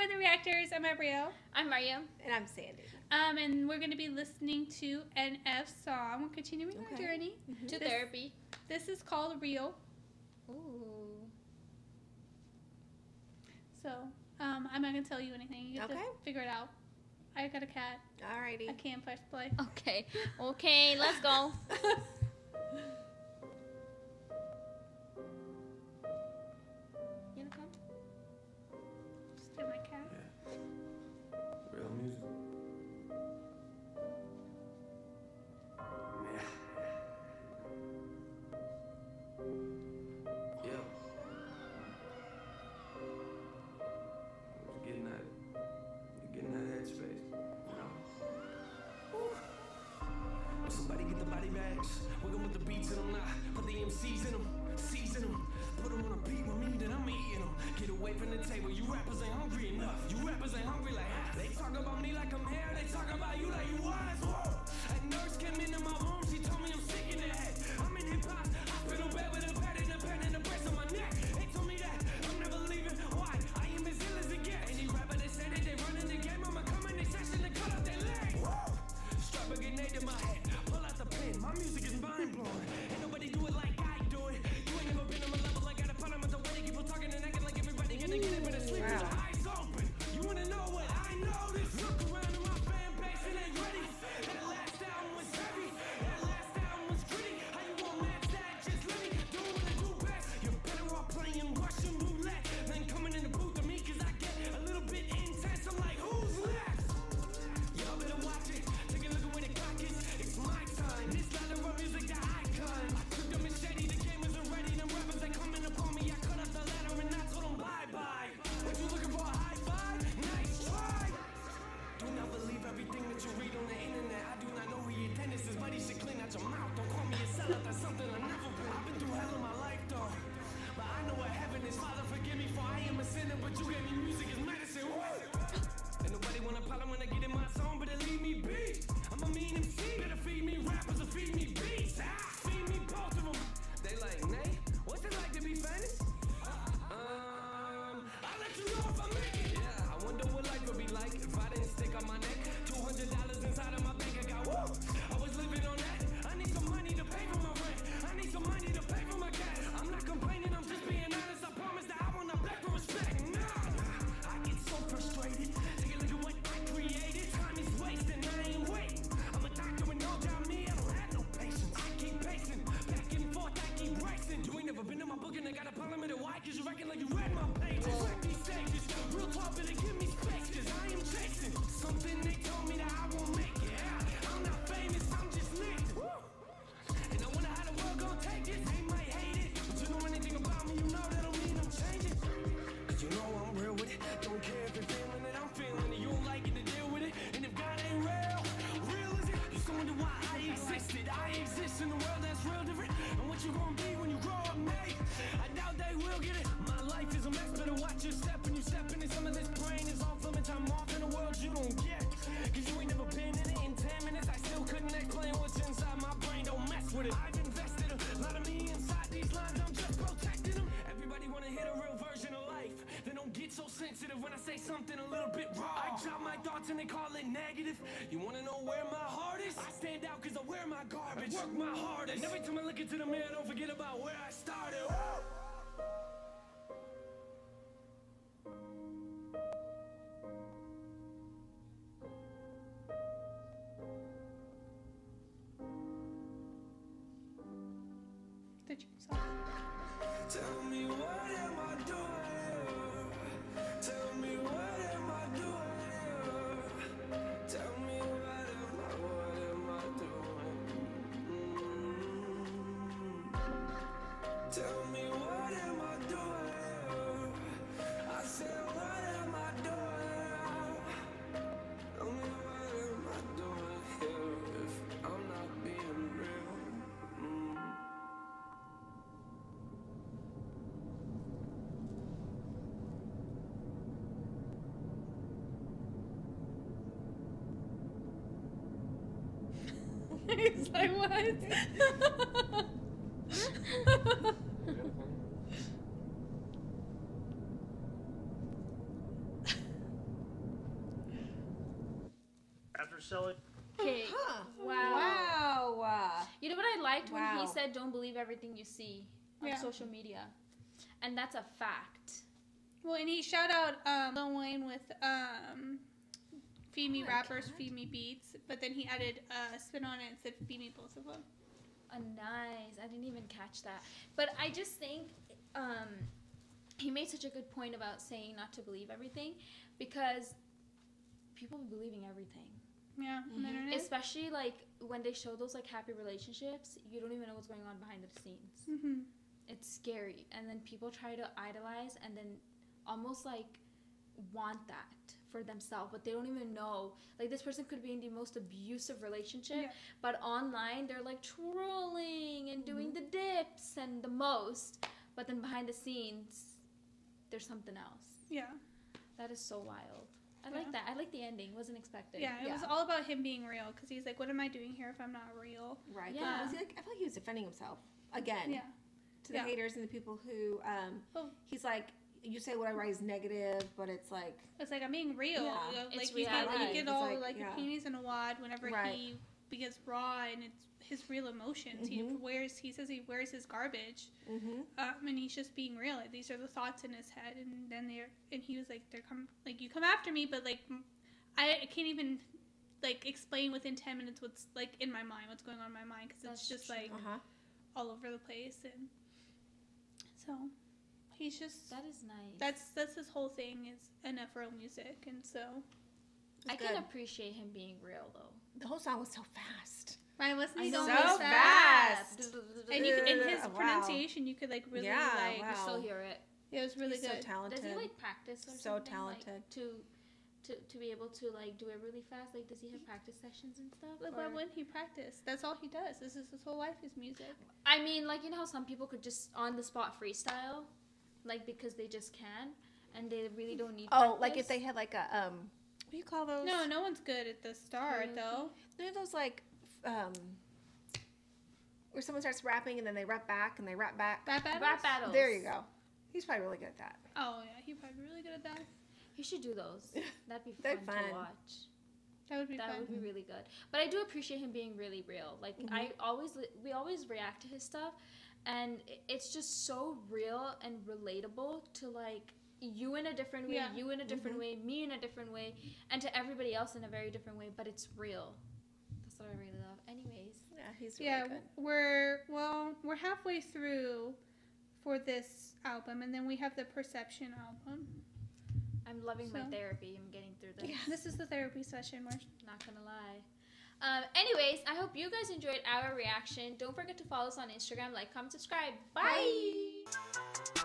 we're the ReactHERS. I'm Abriel. I'm Mario. And I'm Sandy. Um, and we're going to be listening to NF song. We're continuing okay. our journey mm-hmm. to this, therapy. This is called Real. Ooh. So um, I'm not going to tell you anything. You have okay. to figure it out. I got a cat. Alrighty. I can't push play. Okay. Okay, let's go. Yeah, I wonder what life would be like if I didn't stick on my neck. something a little bit raw. I drop my thoughts and they call it negative. You wanna know where my heart is? I stand out cause I wear my garbage. Work my hardest. And every time I look into the mirror, I don't forget about where I started. Tell me why After selling. Okay. Wow. Wow. You know what I liked wow. when he said, "Don't believe everything you see on yeah. social media," and that's a fact. Well, and he shout out um, Lil Wayne with um, "Feed Me Oh Rappers, God. Feed Me Beats," but then he added a spin on it and said "Feed Me both of them." Uh, nice. I didn't even catch that. But I just think um, he made such a good point about saying not to believe everything because people be believing everything. Yeah, Mhm. internet. Especially like when they show those like happy relationships, you don't even know what's going on behind the scenes. hmm It's scary. And then people try to idolize and then almost like want that for themselves, but they don't even know. Like this person could be in the most abusive relationship, Yeah. but online they're like trolling and doing the dips and the most, but then behind the scenes there's something else. Yeah, That is so wild. I Yeah. like that. I like the ending. Wasn't expected. yeah. It was all about him being real because he's like, "What am I doing here if I'm not real?" Right. Yeah. Was he like, I feel like he was defending himself again Yeah, to the Yeah. haters and the people who. Um, Oh. He's like, you say whatever is negative, but it's like, it's like I'm being real. Yeah. You know, It's like you reality. get, you Right. get It's all like, like, your yeah. panties in a wad whenever Right. he begins raw and it's his real emotions. He Mhm. wears. He says he wears his garbage. mm-hmm. um, and he's just being real. Like, these are the thoughts in his head, and then they're and he was like, "They're come like you come after me, but like I can't even like explain within ten minutes what's like in my mind, what's going on in my mind, because it's just true. like Uh huh. all over the place, and so he's just That is nice. that's that's his whole thing is NFL music, and so I good. can appreciate him being real though. The whole song was so fast. I wasn't he know going so fast? fast. And you in his Wow. pronunciation, you could like really Yeah, like wow. You still hear it. Yeah, it was really He's good. so talented. Does he like practice or So something? like, talented. to to to be able to like do it really fast. Like, does he have practice sessions and stuff? like, why or- wouldn't he practice? That's all he does. This is his whole life is music. I mean, like you know how some people could just on the spot freestyle, like because they just can, and they really don't need. Oh, like if they had like a um, what do you call those? No, no one's good at the start Karaoke? though. You know those like um, where someone starts rapping and then they rap back and they rap back. Rap battles? rap battles. There you go. He's probably really good at that. Oh yeah, he'd probably be really good at that. He should do those. That'd be fun, fun. to watch. That would be That fun. would be really good. But I do appreciate him being really real. Like Mm-hmm. I always, we always react to his stuff, and it's just so real and relatable to like you in a different way, Yeah. you in a different Mm-hmm. way, me in a different way, and to everybody else in a very different way. But it's real. That's what I really love. Anyways, Yeah, he's really yeah, good. we're well, we're halfway through for this album, and then we have the Perception album. I'm loving my therapy. I'm getting through this. Yeah. This is the therapy session. Where Not gonna lie. Um, anyways, I hope you guys enjoyed our reaction. Don't forget to follow us on Instagram, like, comment, subscribe. Bye.